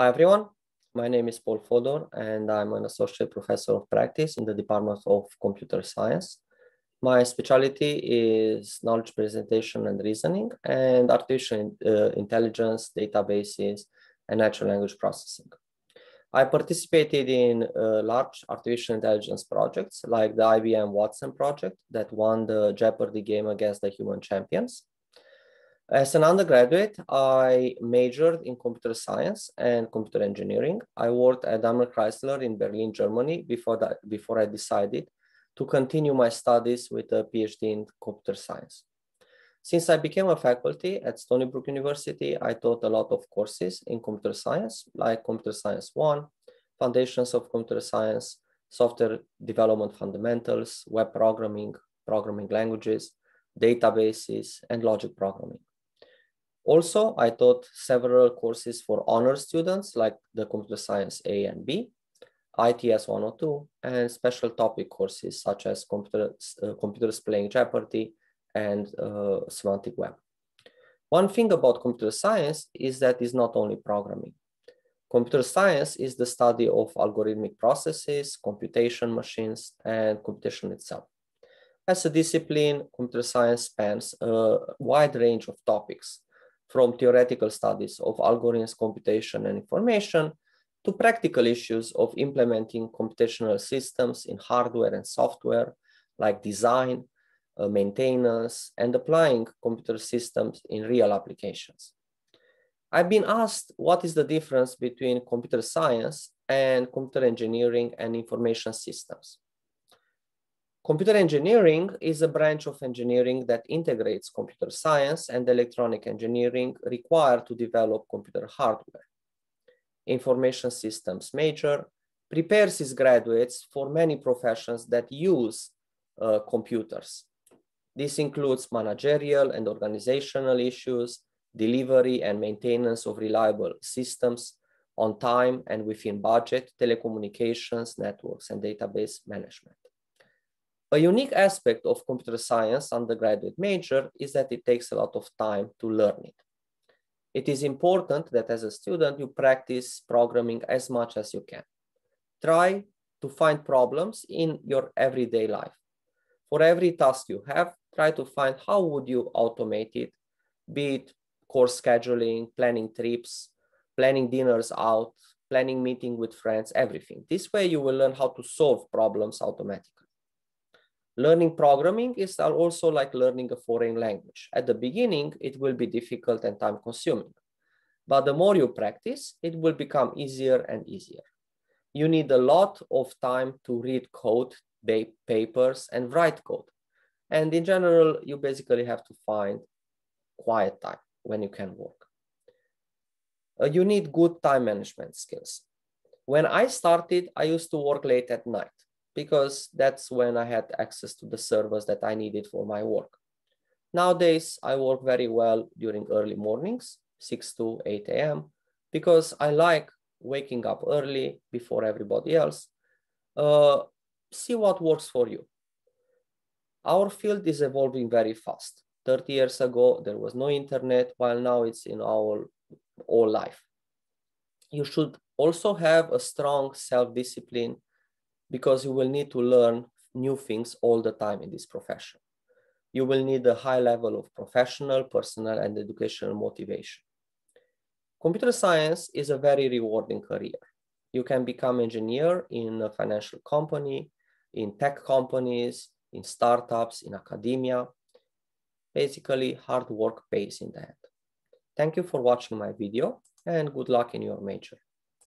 Hi, everyone. My name is Paul Fodor, and I'm an associate professor of practice in the Department of Computer Science. My specialty is knowledge representation and reasoning, and artificial uh, intelligence, databases, and natural language processing. I participated in uh, large artificial intelligence projects like the IBM Watson project that won the Jeopardy game against the human champions. As an undergraduate, I majored in computer science and computer engineering. I worked at Daimler Chrysler in Berlin, Germany before, that, before I decided to continue my studies with a PhD in computer science. Since I became a faculty at Stony Brook University, I taught a lot of courses in computer science, like Computer Science 1, Foundations of Computer Science, Software Development Fundamentals, Web Programming, Programming Languages, Databases, and Logic Programming. Also, I taught several courses for honor students like the Computer Science A and B, ITS 102, and special topic courses such as computer, uh, Computers Playing Jeopardy and uh, Semantic Web. One thing about computer science is that it's not only programming. Computer science is the study of algorithmic processes, computation machines, and computation itself. As a discipline, computer science spans a wide range of topics from theoretical studies of algorithms, computation, and information to practical issues of implementing computational systems in hardware and software, like design, uh, maintenance, and applying computer systems in real applications. I've been asked what is the difference between computer science and computer engineering and information systems. Computer engineering is a branch of engineering that integrates computer science and electronic engineering required to develop computer hardware. Information systems major prepares its graduates for many professions that use uh, computers. This includes managerial and organizational issues, delivery and maintenance of reliable systems on time and within budget, telecommunications, networks, and database management. A unique aspect of computer science undergraduate major is that it takes a lot of time to learn it. It is important that as a student, you practice programming as much as you can. Try to find problems in your everyday life. For every task you have, try to find how would you automate it, be it course scheduling, planning trips, planning dinners out, planning meeting with friends, everything. This way you will learn how to solve problems automatically. Learning programming is also like learning a foreign language. At the beginning, it will be difficult and time consuming. But the more you practice, it will become easier and easier. You need a lot of time to read code, papers, and write code. And in general, you basically have to find quiet time when you can work. Uh, you need good time management skills. When I started, I used to work late at night because that's when I had access to the servers that I needed for my work. Nowadays, I work very well during early mornings, 6 to 8 a.m., because I like waking up early before everybody else. Uh, see what works for you. Our field is evolving very fast. 30 years ago, there was no internet, while now it's in our all life. You should also have a strong self-discipline because you will need to learn new things all the time in this profession. You will need a high level of professional, personal, and educational motivation. Computer science is a very rewarding career. You can become engineer in a financial company, in tech companies, in startups, in academia. Basically, hard work pays in the end. Thank you for watching my video and good luck in your major.